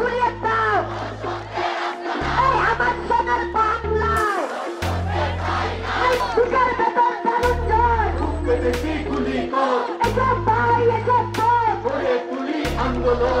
Julieta! আন্দোলন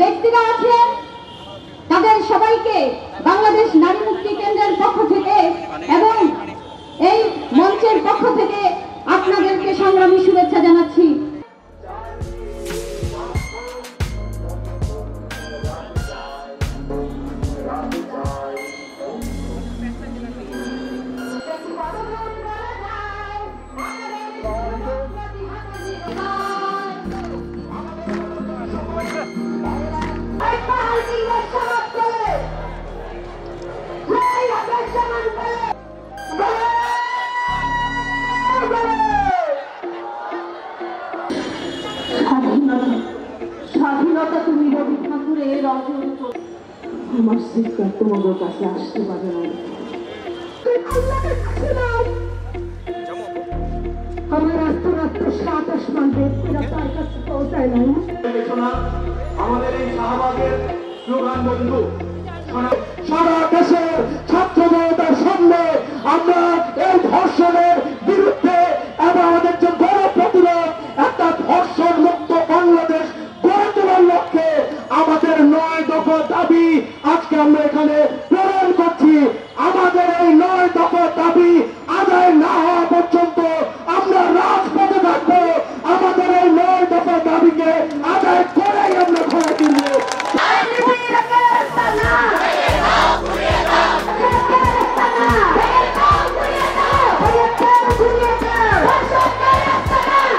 ব্যক্তিরা আছেন স্বাধীনতা স্বাধীনতা তুমি রবি ঠাকুরের অর্জন আমার সিস্টার তোমাদের কাছে আসতে পারে না আমার রাস্তা রাস্তা সাত আসমান বের করে তার কাছে পৌঁছায় না? আমাদের এই শাহবাগের স্লোগান বন্ধু সারা দেশে ऊपर काबिज है